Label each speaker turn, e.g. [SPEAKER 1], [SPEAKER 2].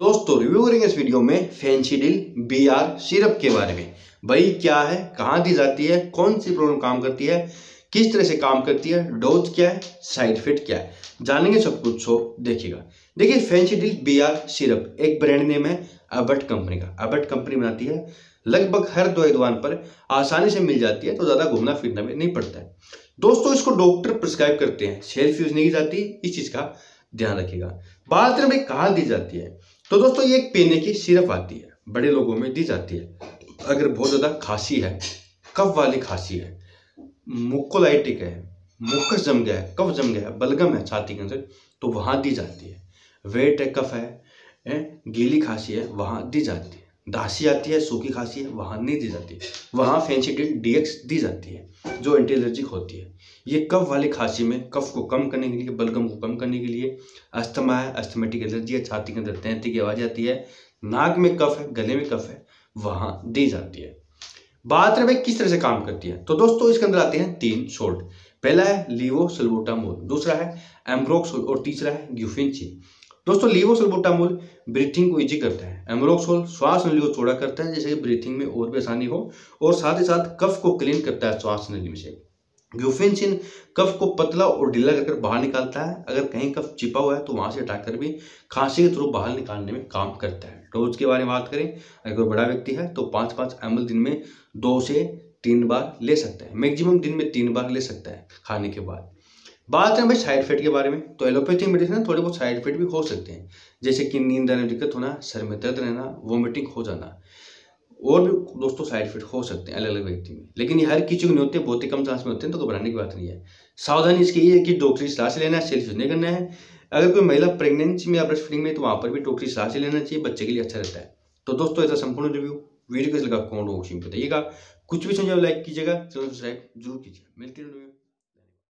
[SPEAKER 1] दोस्तों रिव्यू करेंगे इस वीडियो में फेंसिडिल बी आर सिरप के बारे में। भाई, क्या है? कहाँ दी जाती है? कौन सी प्रॉब्लम काम करती है? किस तरह से काम करती है? डोज क्या है? साइड इफ़ेक्ट क्या है? जानेंगे सब कुछ सो देखिएगा। देखिए फेंसिडिल बी आर सिरप एक ब्रांड नेम है अबट कंपनी का। अबट कंपनी बनाती है, लगभग हर दवाई दुकान पर आसानी से मिल जाती है तो ज़्यादा घूमना फिरना भी नहीं पड़ता है। दोस्तों, इसको डॉक्टर प्रिस्क्राइब करते हैं। सेल्फ यूज़ नहीं की जाती, इस चीज़ का ध्यान रखिएगा। बात में कहाँ दी जाती है। तो दोस्तों, ये एक पीने की सिरप आती है। बड़े लोगों में दी जाती है। अगर बहुत ज़्यादा खांसी है, कफ वाली खांसी है, मुकोलाइटिक है मुखस जम गया है, कफ जम गया है, बलगम है, छाती के अंदर तो वहाँ दी जाती है। वेट है, कफ है गीली खांसी है, वहाँ दी जाती है। दासी आती है, सूखी खांसी है, वहाँ नहीं दी जाती। वहाँ फेंसिडिल डीएक्स दी जाती है, जो एंटी एलर्जिक होती है। ये कफ वाली खांसी में कफ को कम करने के लिए, बलगम को कम अस्थमा है अस्थमेटिक एलर्जी है, छाती के अंदर तैंती की आवाज़ आती है, नाक में कफ है, गले में कफ है, वहाँ दी जाती है। बात रहे किस तरह से काम करती है? तो दोस्तों, इसके अंदर आते हैं तीन सोल्ट पहला है लीवो सल्बोटामोल दूसरा है एम्ब्रोक्सोल और तीसरा है ग्यूफिनचिन दोस्तों, लीवोसल्बोटामोल ब्रीथिंग को इजी करता है। एमरोक्सोल श्वास नली को चौड़ा करता है जैसे ब्रीथिंग में और भी आसानी हो, और साथ ही साथ कफ को क्लीन करता है श्वास नली में से। ग्यूफेंसिन कफ को पतला और ढीला करके बाहर निकालता है। अगर कहीं कफ चिपा हुआ है तो वहाँ से हटाकर भी खांसी के थ्रू बाहर निकालने में काम करता है। डोज के बारे में बात करें, अगर कोई बड़ा व्यक्ति है तो पाँच पाँच एम दिन में दो से तीन बार ले सकता है। मैक्सिमम दिन में तीन बार ले सकता है खाने के बाद। बात करें भाई साइड इफ़ेक्ट के बारे में तो एलोपैथिक मेडिसिन थोड़े बहुत साइड इफ़ेक्ट भी हो सकते हैं। जैसे कि नींद आने में दिक्कत होना, सर में दर्द रहना वोमिटिंग हो जाना। और भी दोस्तों साइड इफ़ेक्ट हो सकते हैं अलग अलग व्यक्ति में। लेकिन ये हर किसी को नहीं होते, बहुत ही कम चांस में होते हैं तो घबराने की बात नहीं है। सावधानी इसकी ये है कि डॉक्टरी सलाह से लेना है सेल्फ यूज़ नहीं करना है। अगर कोई महिला प्रेगनेंसी में या ब्रेस्ट फीडिंग में तो वहाँ पर भी डॉक्टरी सलाह से लेना चाहिए, बच्चे के लिए अच्छा रहता है। तो दोस्तों, ऐसा संपूर्ण रिव्यू वीडियो कैसे लगा कौन बताइएगा। कुछ भी समझाओ लाइक कीजिएगा, चैनल सब्सक्राइब ज़रूर कीजिए मिलती है